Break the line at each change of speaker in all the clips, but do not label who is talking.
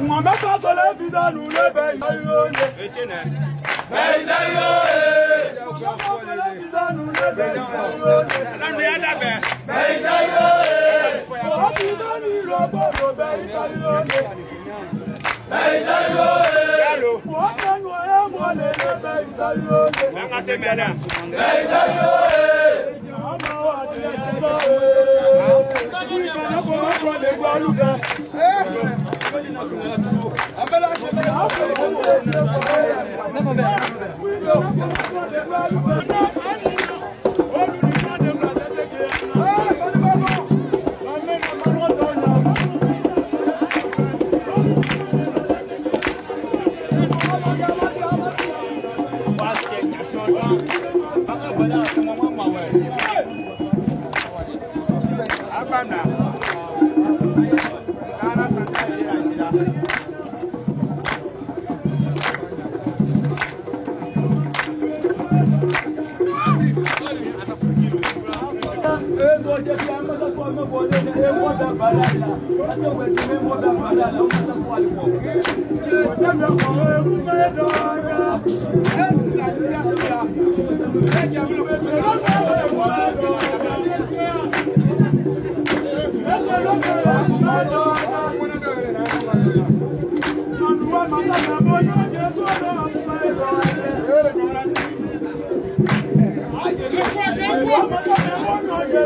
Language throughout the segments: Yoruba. Mmameka sole visa nule beiza yole. Beiza yole. Mmameka sole visa nule beiza yole. Beiza yole. Mwati dani roboro beiza yole. Beiza yole. Mwate nwoye mwolele beiza yole. Beiza yole. Nyama wate yole. Mwikana kwa mwole kwa lufe. Hey! Thank you. ezo jebi amata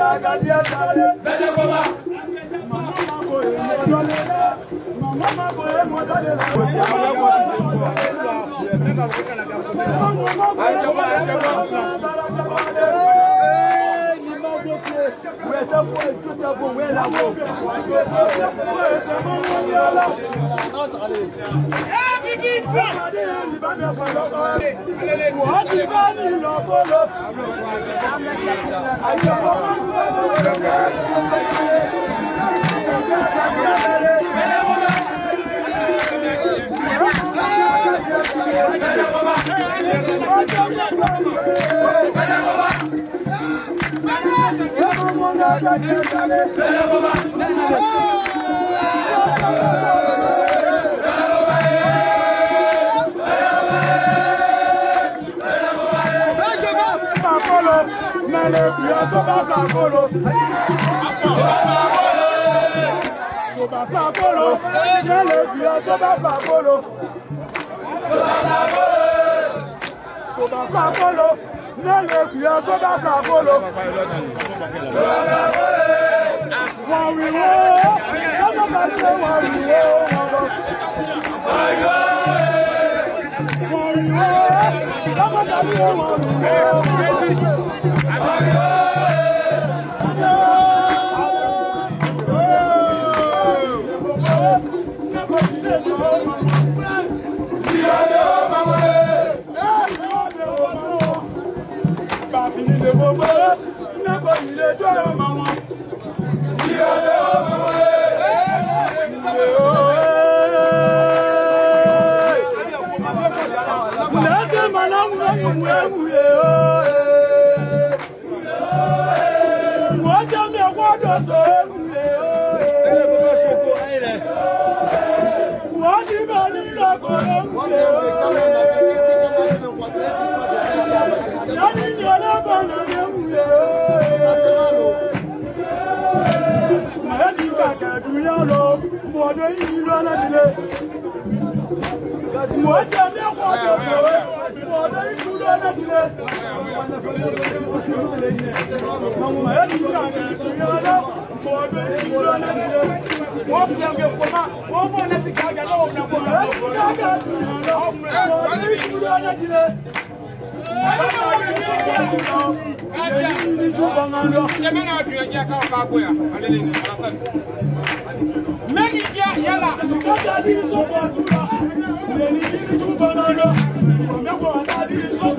akadiasale bedekoma Ọmọdé yẹn ní bá mi ọ̀pọ̀ lọ́kọ́ rẹ̀. Wọ́n ti bá mi lọ bọ́lọ̀. Àjọ ọmọ máa ń bá mi lọ bọ́lọ̀. Bẹ́ẹ̀ ni wọ́n bá. mẹ́lẹ̀ fìyà sọ́bà fàkóró. sọ́bà fàkóró mẹ́lẹ̀ fìyà sọ́bà fàkóró. sọ́bà fàkóró mẹ́lẹ̀ fìyà sọ́bà fàkóró. wọ́n wí wo sọ́bà fàkóró wọ́n wí wo wọ́n lọ. wọ́n wí wo sọ́bà fàkóró wọ́n wí wo. Nase malamu na kumwe mwe oe tell me I want us What mọ̀ọ́dọ̀ yìí lọ́nà ìdílé. Mọ̀ọ́jà ní Many yeah, yala.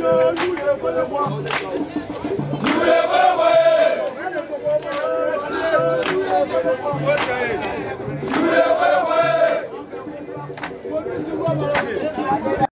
Je nous les de